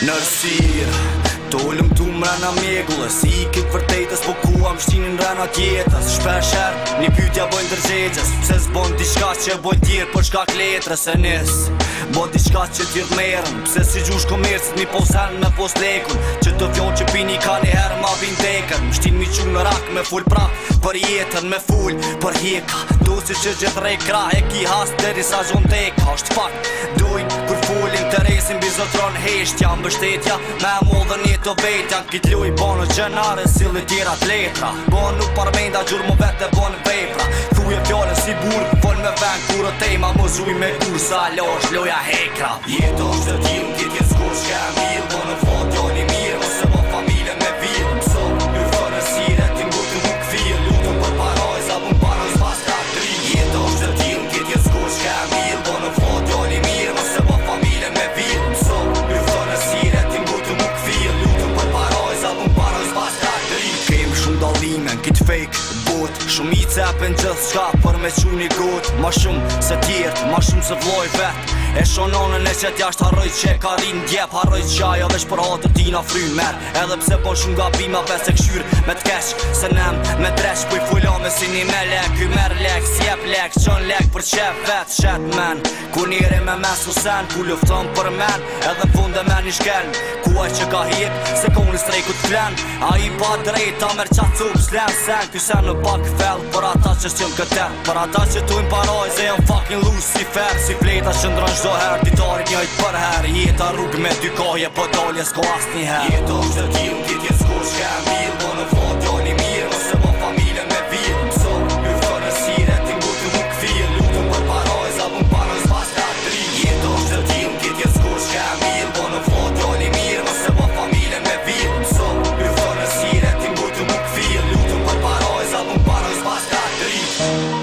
Nërësia Tollëm të mrena megullë Si i këtë vërtejtës Po ku am shtinin rena tjetës Shpesher një pytja bojnë tërgjegjës Pse s'bon t'i shkas që bojnë tjirë Për shkak letrës Se nis Bo t'i shkas që t'i rëmerën Pse si gjush komersit mi posen me pos lekun Që të fjon që pini ka një herë ma vin tekën Më shtin mi qu në rak me full prap Për jetën me full për hjeka Do si që gjithë rej kra e ki hasë Deri sa zhon teka është fakt Dojnë kur full zotë janë hesht janë bështetja Me mu dhe një të vetja janë kitë luj Bo në gjenare si li tjera të letra Bo në parmenda gjurë më vetë dhe bo në vejpra Thuje fjole si burë Fon me vend kurë tema më zhuj me kurë sa është loja hekra Jeto është të tjim kitë jesë kosh që kalime në këtë fejkë botë Shumë i cepen gjithë shka për me që një gotë Ma shumë se tjertë, ma shumë se vloj vetë E shononën e që t'jashtë harrojt që e ka rinë djep Harrojt që ajo dhe shpër hatë tina na merë Edhe pse po shumë nga bima pes e këshyrë Me t'keshë se nëmë me dreshë Puj po fulla me si një me lekë Kuj merë lekë, sjep lekë, qënë lekë për qep vetë Shetë menë, ku njëri me mesu senë Ku lufton për menë, edhe një shken Ku e që ka hip, se ka strejku të klen A i pa drejta mer qatë cup s'len sen Ty sen në pak fell, për ata që s'jën këte Për ata që tujnë paraj, zë janë fucking lucifer si fleta që ndronë qdo her, ditarit një ojtë për her Jeta rrug me dy kohje, po dalje s'ko një her Jeta u shtë t'jim, t'jit jetë s'ko shken Bilbo në fotë Thank you.